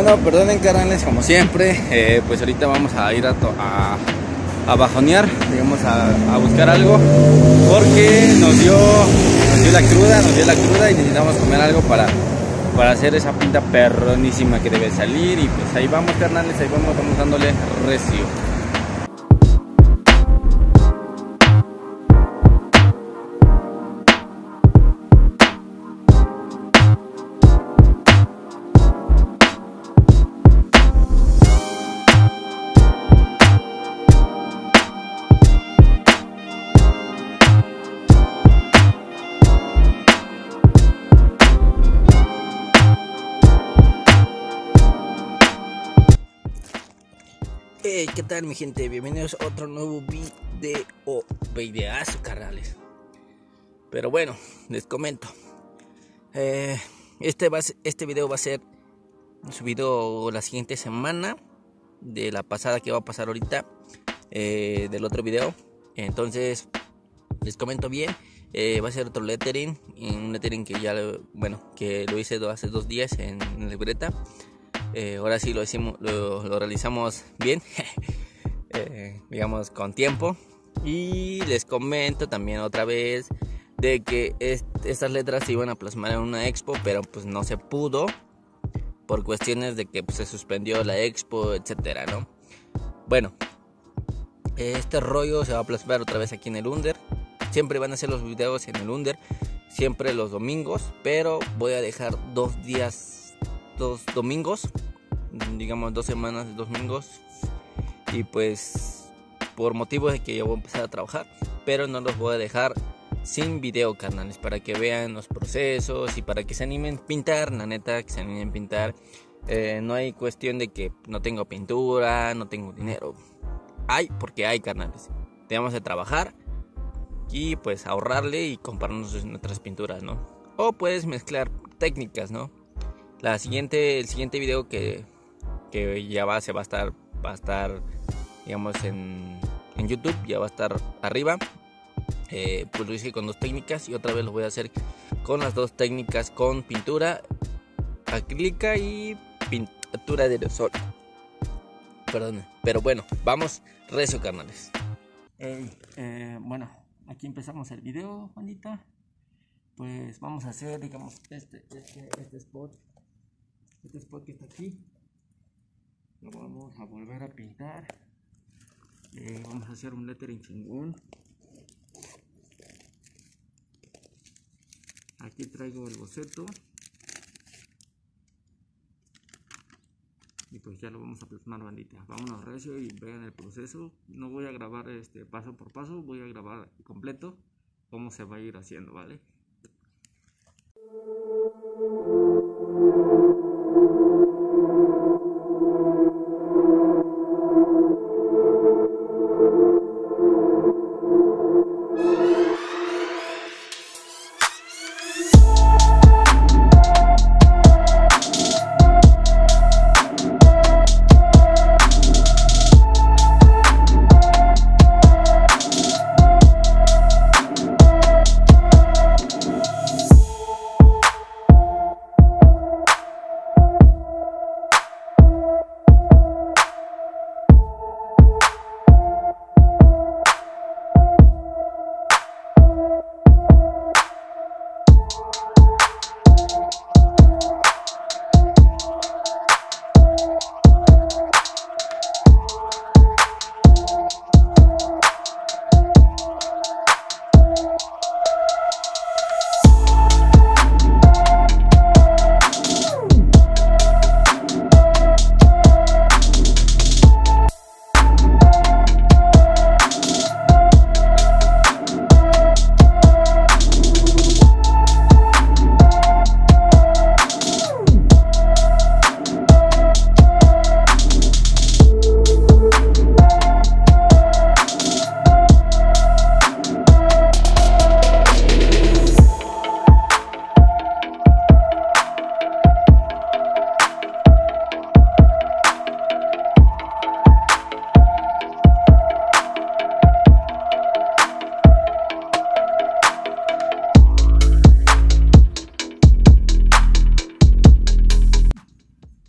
Bueno, perdonen carnales, como siempre, eh, pues ahorita vamos a ir a, a, a bajonear, digamos a, a, buscar algo, porque nos dio, nos dio la cruda, nos dio la cruda y necesitamos comer algo para, para hacer esa pinta perronísima que debe salir y pues ahí vamos carnales, ahí vamos, vamos dándole recio. Hey, ¿qué tal mi gente? Bienvenidos a otro nuevo video, videazo carnales. Pero bueno, les comento. Eh, este, va, este video va a ser subido la siguiente semana de la pasada que va a pasar ahorita, eh, del otro video. Entonces, les comento bien. Eh, va a ser otro lettering, un lettering que ya, bueno, que lo hice hace dos días en, en libreta. Eh, ahora sí lo, hicimos, lo, realizamos bien, eh, digamos con tiempo. Y les comento también otra vez de que est estas letras se iban a plasmar en una expo, pero pues no se pudo por cuestiones de que pues, se suspendió la expo, etcétera, ¿no? Bueno, este rollo se va a plasmar otra vez aquí en el Under. Siempre van a ser los videos en el Under, siempre los domingos, pero voy a dejar dos días, domingos, digamos dos semanas de domingos, y pues por motivos de que yo voy a empezar a trabajar, pero no los voy a dejar sin video, carnales, para que vean los procesos y para que se animen a pintar, la neta, que se animen a pintar. Eh, no hay cuestión de que no tengo pintura, no tengo dinero. Hay, porque hay, carnales. Tenemos que trabajar y pues ahorrarle y comprarnos nuestras pinturas, ¿no? O puedes mezclar técnicas, ¿no? La siguiente, el siguiente video que, que ya va, se va a estar, va a estar, digamos, en, en YouTube, ya va a estar arriba. Eh, pues lo hice con dos técnicas y otra vez lo voy a hacer con las dos técnicas, con pintura acrílica y pintura de aerosol. Perdón, pero bueno, vamos, recio carnales. Eh, bueno, aquí empezamos el video, bandita. Pues vamos a hacer, digamos, este, este, este spot. Este spot que está aquí. Lo vamos a volver a pintar. Eh, vamos a hacer un lettering chingón. Aquí traigo el boceto. y pues ya lo vamos a plasmar bandita vámonos recio y vean el proceso no voy a grabar este paso por paso voy a grabar completo cómo se va a ir haciendo vale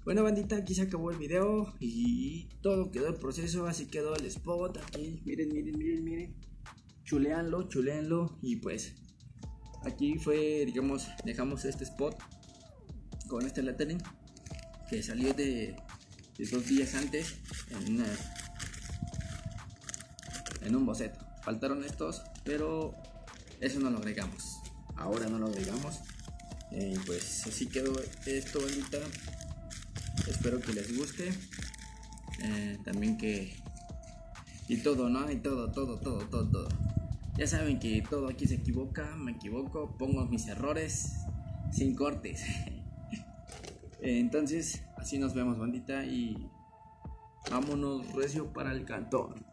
Bueno, bandita, aquí se acabó el video y todo quedó el proceso, así quedó el spot. Aquí, miren, miren, miren, miren. Chuleanlo, chuleanlo. Y pues, aquí fue, digamos, dejamos este spot con este lettering que salió de, dos días antes en, un boceto. Faltaron estos, pero eso no lo agregamos. Ahora no lo agregamos. Eh, pues así quedó esto, bandita. Espero que les guste. Eh, también que... Y todo, ¿no? Y todo, todo, todo, todo, todo. Ya saben que todo aquí se equivoca, me equivoco, pongo mis errores sin cortes. Entonces, así nos vemos, bandita, y vámonos recio para el cantón.